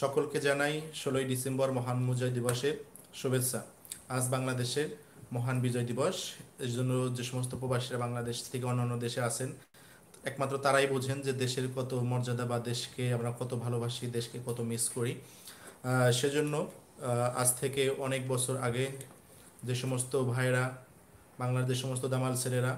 সকলকে জানাই ষোলোই ডিসেম্বর মহান বিজয় দিবসের শুভেচ্ছা। আজ বাংলাদেশের মহান বিজয় দিবস। এই জন্য যে সমস্ত প্রবাসীরা বাংলাদেশ থেকে অন্যান্য দেশে আছেন একমাত্র তারাই বোঝেন যে দেশের কত মর্যাদা বা দেশকে আমরা কত ভালোবাসি, দেশকে কত মিস করি। সেজন্য আজ থেকে অনেক বছর আগে যে সমস্ত ভাইরা বাংলার যে সমস্ত দামাল ছেলেরা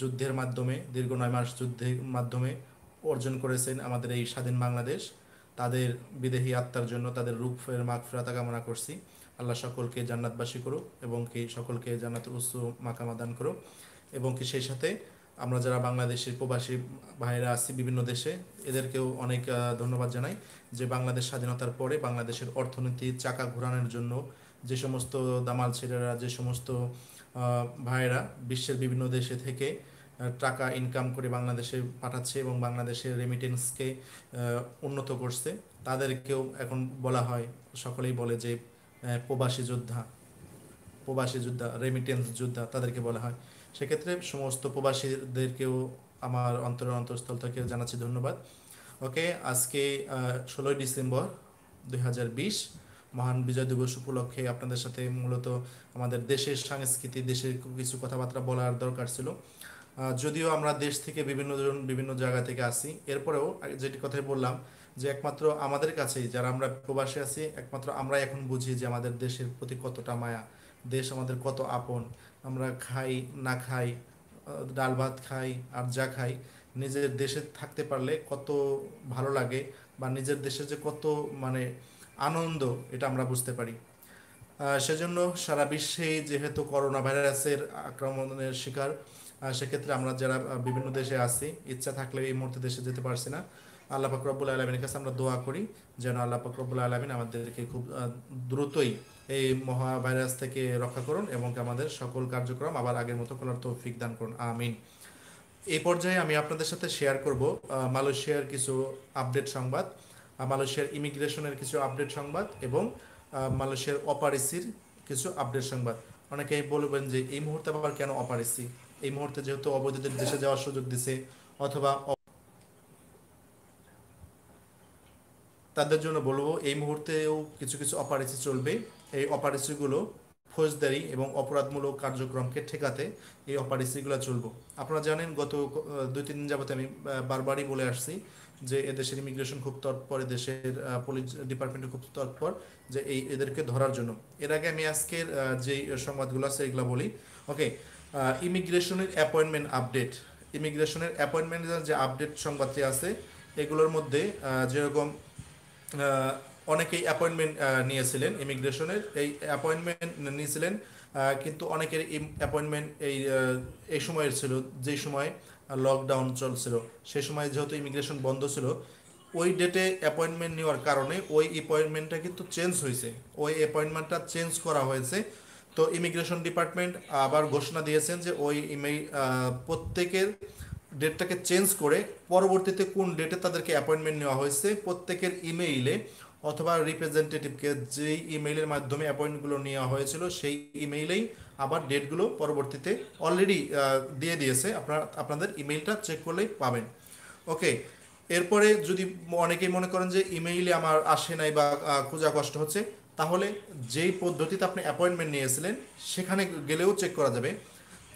যুদ্ধের মাধ্যমে, দীর্ঘ নয় মাস যুদ্ধের মাধ্যমে অর্জন করেছেন আমাদের এই স্বাধীন বাংলাদেশ তাদের বিদেহী আত্মার জন্য তাদের রূপের মাগ ফেরাতা কামনা করছি। আল্লাহ সকলকে জান্নাতবাসী করুক এবং কি সকলকে জান্নাতের উচ্চ মাকামা দান করুক। এবং কি সেই সাথে আমরা যারা বাংলাদেশের প্রবাসী ভাইরা আছি বিভিন্ন দেশে এদেরকেও অনেক ধন্যবাদ জানাই যে বাংলাদেশ স্বাধীনতার পরে বাংলাদেশের অর্থনীতির চাকা ঘোরানোর জন্য যে সমস্ত দামাল ছেলেরা যে সমস্ত আহ, ভাইয়েরা বিশ্বের বিভিন্ন দেশে থেকে টাকা ইনকাম করে বাংলাদেশে পাঠাচ্ছে এবং বাংলাদেশের রেমিটেন্সকে উন্নত করছে। তাদেরকেও এখন বলা হয়, সকলেই বলে যে প্রবাসী যোদ্ধা প্রবাসী যোদ্ধা রেমিটেন্স যোদ্ধা তাদেরকে বলা হয়। সেক্ষেত্রে সমস্ত প্রবাসীদেরকেও আমার অন্তর অন্তঃস্থল থেকে জানাচ্ছি ধন্যবাদ। ওকে, আজকে ষোলোই ডিসেম্বর দু হাজার বিশ, মহান বিজয় দিবস উপলক্ষে আপনাদের সাথে মূলত আমাদের দেশের সংস্কৃতি, দেশের কিছু কথাবার্তা বলার দরকার ছিল। যদিও আমরা দেশ থেকে বিভিন্ন জন বিভিন্ন জায়গা থেকে আসি, এরপরেও যেটি কথাই বললাম যে একমাত্র আমাদের কাছেই যারা আমরা প্রবাসী আছি, একমাত্র আমরা এখন বুঝি যে আমাদের দেশের প্রতি কতটা মায়া। দেশ আমাদের কত আপন। আমরা খাই, না খাই ডাল ভাত খাই আর যা খাই, নিজের দেশে থাকতে পারলে কত ভালো লাগে বা নিজের দেশে যে কত মানে আনন্দ, এটা আমরা বুঝতে পারি। সেজন্য সারা বিশ্বে যেহেতু করোনা ভাইরাসের আক্রমণের শিকার সেক্ষেত্রে আমরা যারা বিভিন্ন দেশে আছি, ইচ্ছা থাকলে এই মুহূর্তে দেশে যেতে পারছি না। আল্লাহ পাক রব্বুল আলমিনের কাছে আমরা দোয়া করি যেন আল্লাহ পাক আলমিন আমাদেরকে খুব দ্রুতই এই মহা ভাইরাস থেকে রক্ষা করুন এবং আমাদের সকল কার্যক্রম আবার আগের মতো করার তৌফিক দান করুন। আমিন। এই পর্যায়ে আমি আপনাদের সাথে শেয়ার করব মালয়েশিয়ার কিছু আপডেট সংবাদ মালয়েশিয়ার ইমিগ্রেশনের কিছু আপডেট সংবাদ এবং মালয়েশিয়ার অপারেসির কিছু আপডেট সংবাদ। অনেকেই বলবেন যে এই মুহূর্তে আবার কেন অপারেসি? এই মুহূর্তে যেহেতু অবৈধদের দেশে যাওয়ার সুযোগ দিছে, অথবা তাদের জন্য বলব, এই মুহূর্তেও কিছু কিছু অপারেসি চলবে। এই অপারেসিগুলো ফৌজদারি এবং অপরাধমূলক কার্যক্রমকে ঠেকাতে এই অপারেসিগুলো চলবো। আপনারা জানেন, গত দুই, তিন দিন যাবতে আমি বারবারই বলে আসছি যে এদেশের ইমিগ্রেশন খুব তৎপর, এদেশের পুলিশ ডিপার্টমেন্ট খুব তৎপর যে এই, এদেরকে ধরার জন্য। এর আগে আমি আজকের যে সংবাদগুলো আছে, এগুলো বলি। ওকে ইমিগ্রেশনের অ্যাপয়েন্টমেন্ট আপডেট। ইমিগ্রেশনের অ্যাপয়েন্টমেন্টের যে আপডেট সংবাদটি আছে, এগুলোর মধ্যে যেরকম অনেকেই অ্যাপয়েন্টমেন্ট নিয়েছিলেন ইমিগ্রেশনের। এই অ্যাপয়েন্টমেন্ট নিয়েছিলেন কিন্তু অনেকের অ্যাপয়েন্টমেন্ট এই এই সময়ের ছিল যেই সময় লকডাউন চলছিল, সে সময় যেহেতু ইমিগ্রেশন বন্ধ ছিল, ওই ডেটে অ্যাপয়েন্টমেন্ট নেওয়ার কারণে ওই অ্যাপয়েন্টমেন্টটা কিন্তু চেঞ্জ হয়েছে। ওই অ্যাপয়েন্টমেন্টটা চেঞ্জ করা হয়েছে তো ইমিগ্রেশন ডিপার্টমেন্ট আবার ঘোষণা দিয়েছেন যে ওই ইমেইল প্রত্যেকের ডেটটাকে চেঞ্জ করে পরবর্তীতে কোন ডেটে তাদেরকে অ্যাপয়েন্টমেন্ট নেওয়া হয়েছে, প্রত্যেকের ইমেইলে অথবা রিপ্রেজেন্টেটিভকে যেই ইমেইলের মাধ্যমে অ্যাপয়েন্টগুলো নেওয়া হয়েছিল, সেই ইমেইলেই আবার ডেটগুলো পরবর্তীতে অলরেডি দিয়ে দিয়েছে। আপনার, আপনাদের ইমেইলটা চেক করলেই পাবেন। ওকে এরপরে যদি অনেকেই মনে করেন যে ইমেইলে আমার আসে নাই বা খোঁজা কষ্ট হচ্ছে তাহলে যেই পদ্ধতিতে আপনি অ্যাপয়েন্টমেন্ট নিয়েছিলেন, সেখানে গেলেও চেক করা যাবে।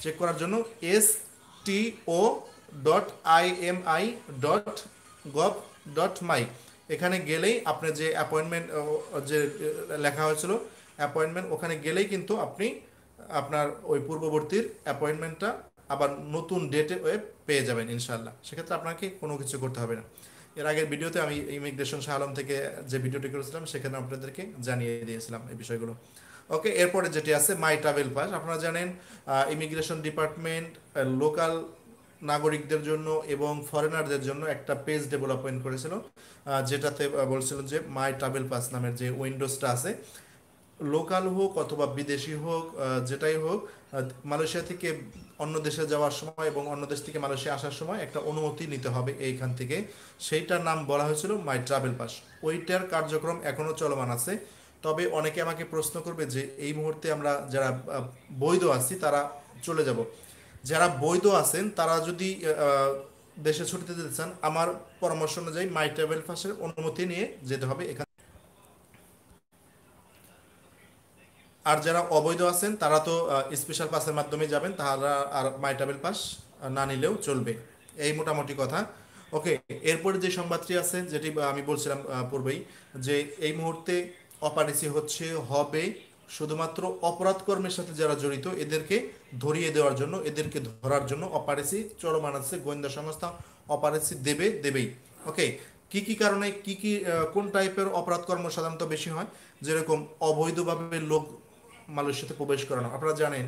চেক করার জন্য S T O dot I M I dot gov dot my এখানে গেলেই আপনি যে অ্যাপয়েন্টমেন্ট যে লেখা হয়েছিল অ্যাপয়েন্টমেন্ট ওখানে গেলেই কিন্তু আপনি আপনার ওই পূর্ববর্তীর অ্যাপয়েন্টমেন্টটা আবার নতুন ডেটে পেয়ে যাবেন ইনশাল্লাহ সেক্ষেত্রে আপনাকে কোনো কিছু করতে হবে না। এর আগের ভিডিওতে আমি ইমিগ্রেশন শাহ আলম থেকে যে ভিডিওটি করেছিলাম, সেখানে আপনাদেরকে জানিয়ে দিয়েছিলাম এই বিষয়গুলো। ওকে, এরপরে যেটি আছে, মাই ট্রাভেল পাস। আপনারা জানেন ইমিগ্রেশন ডিপার্টমেন্ট লোকাল নাগরিকদের জন্য এবং ফরেনারদের জন্য একটা পেজ ডেভেলপমেন্ট করেছিল। যেটাতে বলছিল যে মাই ট্রাভেল পাস নামের যে উইন্ডোজটা আছে লোকাল হোক অথবা বিদেশি হোক যেটাই হোক মালয়েশিয়া থেকে অন্য দেশে যাওয়ার সময় এবং অন্য দেশ থেকে মালয়েশিয়া আসার সময় একটা অনুমতি নিতে হবে এইখান থেকে। সেইটার নাম বলা হয়েছিল মাই ট্রাভেল পাস। ওইটার কার্যক্রম এখনও চলমান আছে। তবে অনেকে আমাকে প্রশ্ন করবে যে এই মুহূর্তে আমরা যারা বৈধ আছি তারা চলে যাব। যারা বৈধ আছেন তারা যদি দেশে ছুটিতে যেতে চান, আমার পরামর্শ অনুযায়ী মাই ট্রাভেল পাসের অনুমতি নিয়ে যেতে হবে এখান আর যারা অবৈধ আছেন, তারা তো স্পেশাল পাসের মাধ্যমে যাবেন তারা আর মাই ট্রাভেল পাস না নিলেও চলবে। এই মোটামুটি কথা। ওকে, এরপরে যে সংবাদটি আছে, যেটি আমি বলছিলাম পূর্বেই, যে এই মুহূর্তে অপারেসি হচ্ছে, হবে শুধুমাত্র অপরাধ কর্মের সাথে যারা জড়িত, এদেরকে ধরিয়ে দেওয়ার জন্য, এদেরকে ধরার জন্য অপারেসি চলমান আছে গোয়েন্দা সংস্থা অপারেসি দেবে, দেবেই। ওকে, কি কি কারণে, কি কি কোন টাইপের অপরাধ কর্ম সাধারণত বেশি হয়? যেরকম অবৈধভাবে লোক মালয়েশিয়াতে প্রবেশ করানো। আপনারা জানেন,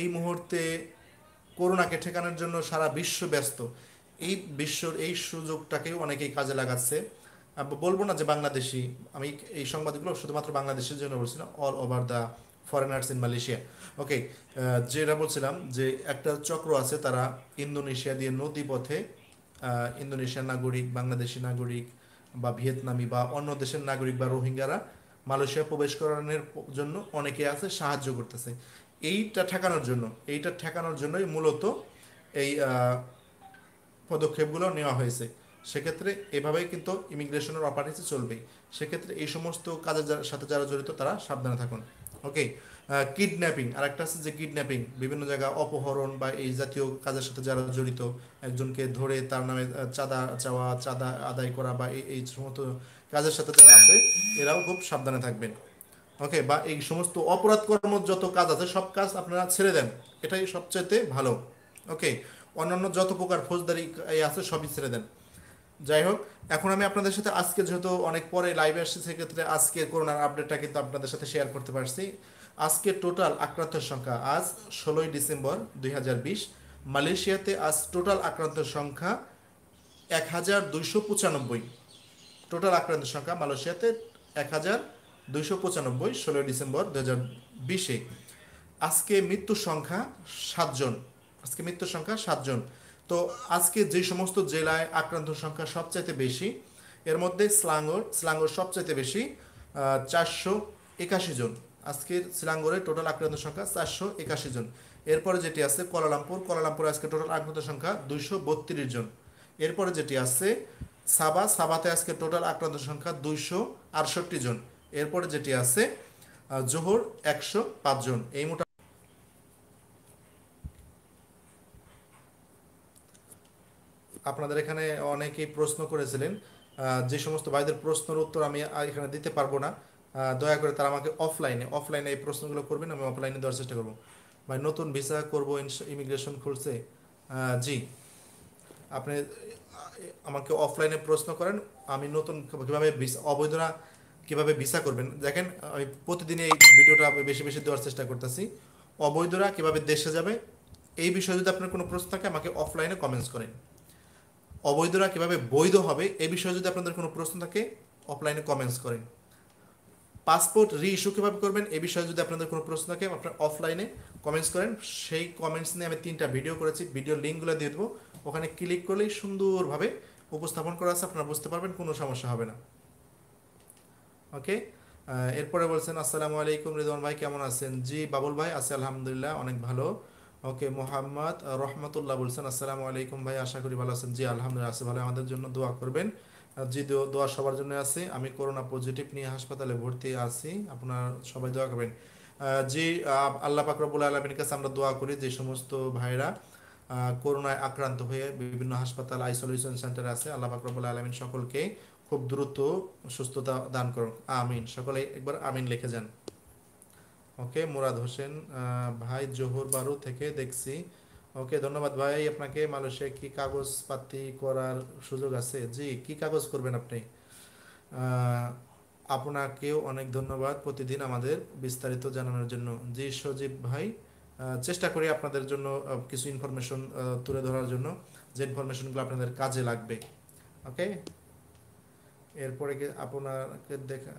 এই মুহূর্তে করোনাকে ঠেকানোর জন্য সারা বিশ্ব ব্যস্ত। এই বিশ্বর এই সুযোগটাকেও অনেকেই কাজে লাগাচ্ছে। বলব না যে বাংলাদেশি। আমি এই সংবাদগুলো শুধুমাত্র বাংলাদেশের জন্য বলছি না all over the foreigners in Malaysia okay যেটা বলছিলাম যে একটা চক্র আছে, তারা ইন্দোনেশিয়া দিয়ে নদী পথে ইন্দোনেশিয়ার নাগরিক, বাংলাদেশি নাগরিক বা ভিয়েতনামি বা অন্য দেশের নাগরিক বা রোহিঙ্গারা মালয়েশিয়া প্রবেশ করানোর জন্য অনেকে আছে, সাহায্য করতেছে। এইটা ঠেকানোর জন্য, এইটা ঠেকানোর জন্যই মূলত এই পদক্ষেপগুলো নেওয়া হয়েছে। সেক্ষেত্রে এভাবেই কিন্তু ইমিগ্রেশনের অপারেশন চলবে। সেক্ষেত্রে এই সমস্ত কাজের সাথে যারা জড়িত, তারা সাবধানে থাকুন। ওকে কিডন্যাপিং আর একটা আছে যে কিডন্যাপিং বিভিন্ন জায়গায় অপহরণ বা এই জাতীয় কাজের সাথে যারা জড়িত, একজনকে ধরে তার নামে চাঁদা চাওয়া, চাঁদা আদায় করা বা এই সমস্ত কাজের সাথে যারা আছে, এরাও খুব সাবধানে থাকবেন। ওকে বা এই সমস্ত অপরাধ কর্ম যত কাজ আছে, সব কাজ আপনারা ছেড়ে দেন। এটাই সবচেয়ে ভালো। ওকে অন্যান্য যত প্রকার ফৌজদারি আছে, সবই ছেড়ে দেন। যাই হোক, এখন আমি আপনাদের সাথে আজকে যেহেতু অনেক পরে লাইভে আসছি, সেক্ষেত্রে আজকে করোনার আপডেটটা কিন্তু আপনাদের সাথে শেয়ার করতে পারছি। আজকে টোটাল আক্রান্তের সংখ্যা আজ ষোলোই ডিসেম্বর দুই হাজার বিশ। মালয়েশিয়াতে আজ টোটাল আক্রান্তের সংখ্যা এক হাজার দুইশো পঁচানব্বই। টোটাল আক্রান্তের সংখ্যা মালয়েশিয়াতে এক হাজার দুইশো পঁচানব্বই, ষোলোই ডিসেম্বর দু হাজার বিশে। আজকে মৃত্যুর সংখ্যা সাতজন। আজকে মৃত্যুর সংখ্যা সাতজন। তো আজকে যে সমস্ত জেলায় আক্রান্ত সংখ্যা সবচাইতে বেশি, এর মধ্যে স্লাঙ্গর স্লাঙ্গর সবচাইতে বেশি চারশো একাশি জন। আজকের সিলাঙ্গরে টোটাল আক্রান্ত সংখ্যা চারশো একাশি জন। এরপরে যেটি আছে কোলালামপুর কোলালামপুরে আজকে টোটাল আক্রান্ত সংখ্যা দুইশো বত্রিশ জন। এরপরে যেটি আছে সাবা, সাবাতে আজকে টোটাল আক্রান্ত সংখ্যা দুইশো আটষট্টি জন। এরপরে যেটি আছে জোহর একশো পাঁচজন এই মোটা আপনাদের এখানে অনেকেই প্রশ্ন করেছিলেন যে সমস্ত ভাইদের প্রশ্নের উত্তর আমি এখানে দিতে পারব না। দয়া করে তারা আমাকে অফলাইনে অফলাইনে এই প্রশ্নগুলো করবেন, আমি অফলাইনে দেওয়ার চেষ্টা করব। ভাই, নতুন ভিসা করব ইমিগ্রেশন খুলছে। জি। আপনি আমাকে অফলাইনে প্রশ্ন করেন, আমি নতুন কীভাবে অবৈধরা কীভাবে ভিসা করবেন? দেখেন, আমি প্রতিদিন এই ভিডিওটা বেশি বেশি দেওয়ার চেষ্টা করতেছি। অবৈধরা কীভাবে দেশে যাবে? এই বিষয়ে যদি আপনার কোনো প্রশ্ন থাকে, আমাকে অফলাইনে কমেন্টস করেন। অবৈধরা কীভাবে বৈধ হবে? এই বিষয়ে যদি আপনাদের কোনো প্রশ্ন থাকে অফলাইনে কমেন্টস করেন। পাসপোর্ট রি ইস্যু কীভাবে করবেন, এ বিষয়ে যদি আপনাদের কোনো প্রশ্ন থাকে, আপনার অফলাইনে কমেন্টস করেন। সেই কমেন্টস নিয়ে আমি তিনটা ভিডিও করেছি ভিডিও লিঙ্কগুলো দিয়ে দেবো। ওখানে ক্লিক করলেই সুন্দরভাবে উপস্থাপন করা আছে, আপনারা বুঝতে পারবেন, কোনো সমস্যা হবে না। ওকে এরপরে বলছেন, আসসালামু আলাইকুম রিদওয়ান ভাই, কেমন আছেন? জি, বাবুল ভাই, আছে আলহামদুলিল্লাহ, অনেক ভালো। ওকে মোহাম্মদ রহমতুল্লাহ বলছেন, আসসালামু আলাইকুম ভাই, আশা করি ভালো আছেন। জি, আলহামদুলিল্লাহ, আছে ভালো, আমাদের জন্য দোয়া করবেন। জি, দোয়া সবার জন্য আছে। আমি করোনা পজিটিভ নিয়ে হাসপাতালে ভর্তি আছি। আপনার সবাই দোয়া করবেন। জি আল্লাহ পাক রব্বুল আলমীর কাছে আমরা দোয়া করি যে সমস্ত ভাইরা করোনায় আক্রান্ত হয়ে বিভিন্ন হাসপাতাল আইসোলেশন সেন্টারে আছে। আল্লাহ পাক রব্বুল আলমিন সকলকে খুব দ্রুত সুস্থতা দান করুন। আমিন। সকলে একবার আমিন লিখে যান। ওকে, মুরাদ হোসেন ভাই জোহর বারু থেকে দেখছি। ওকে ধন্যবাদ ভাই, আপনাকে মালয়েশিয়ায় কি কাগজ পাতি করার সুযোগ আছে? জি, কি কাগজ করবেন আপনি? আপনাকেও অনেক ধন্যবাদ প্রতিদিন আমাদের বিস্তারিত জানানোর জন্য। জি, সজীব ভাই চেষ্টা করি আপনাদের জন্য কিছু ইনফরমেশন তুলে ধরার জন্য, যে ইনফরমেশনগুলো আপনাদের কাজে লাগবে। ওকে এরপরে কি আপনাকে দেখা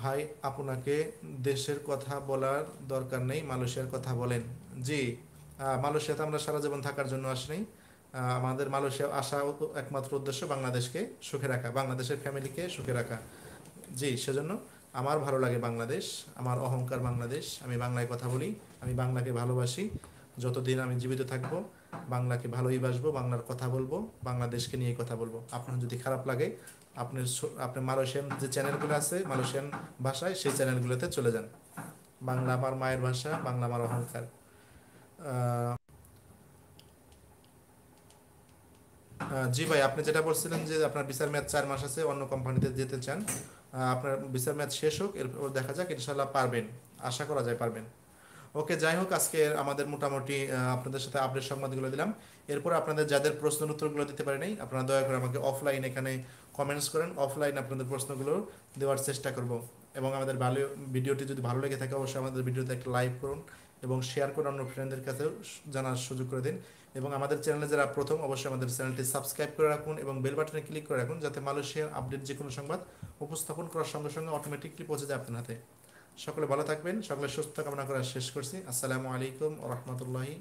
ভাই, আপনাকে দেশের কথা বলার দরকার নেই, মালয়েশিয়ার কথা বলেন। জি মালয়েশিয়াতে আমরা সারা জীবন থাকার জন্য আসিনি আমাদের মালয়েশিয়া আসা একমাত্র উদ্দেশ্য বাংলাদেশকে সুখে রাখা, বাংলাদেশের ফ্যামিলিকে সুখে রাখা। জি, সেজন্য আমার ভালো লাগে বাংলাদেশ, আমার অহংকার বাংলাদেশ। আমি বাংলায় কথা বলি, আমি বাংলাকে ভালোবাসি। যতদিন আমি জীবিত থাকব বাংলাকে ভালোই বাসবো, বাংলার কথা বলব, বাংলাদেশকে নিয়ে কথা বলব। আপনার যদি খারাপ লাগে, আপনি আপনি মালয়েশিয়ান যে চ্যানেলগুলো আছে, মালয়েশিয়ান ভাষায় সেই চ্যানেলগুলোতে চলে যান। বাংলা আমার মায়ের ভাষা, বাংলা আমার অহংকার। জি ভাই, আপনি যেটা বলছিলেন যে আপনার বিচার মেয়াদ চার মাস আছে, অন্য কোম্পানিতে যেতে চান। আপনার বিচার মেয়াদ শেষ হোক, এরপর দেখা যাক, ইনশাল্লাহ পারবেন। আশা করা যায় পারবেন। ওকে, যাই হোক, আজকে আমাদের মোটামুটি আপনাদের সাথে আপডেট সংবাদগুলো দিলাম। এরপর আপনাদের যাদের প্রশ্নের উত্তরগুলো দিতে পারি নাই, আপনারা দয়া করে আমাকে অফলাইন এখানে কমেন্টস করেন। অফলাইন আপনাদের প্রশ্নগুলো দেওয়ার চেষ্টা করব। এবং আমাদের ভালো ভিডিওটি যদি ভালো লেগে থাকে, অবশ্যই আমাদের ভিডিওতে একটা লাইক করুন এবং শেয়ার করে অন্য ফ্রেন্ডদের কাছেও জানার সুযোগ করে দিন। এবং আমাদের চ্যানেলে যারা প্রথম, অবশ্যই আমাদের চ্যানেলটি সাবস্ক্রাইব করে রাখুন এবং বেল বাটনে ক্লিক করে রাখুন, যাতে মালয়েশিয়ার আপডেট যে কোনো সংবাদ উপস্থাপন করার সঙ্গে সঙ্গে অটোমেটিকলি পৌঁছে যায় আপনার হাতে। সকলে ভালো থাকবেন সকলে সুস্থ কামনা করা শেষ করছি। আসসালামু আলাইকুম রহমতুল্লাহি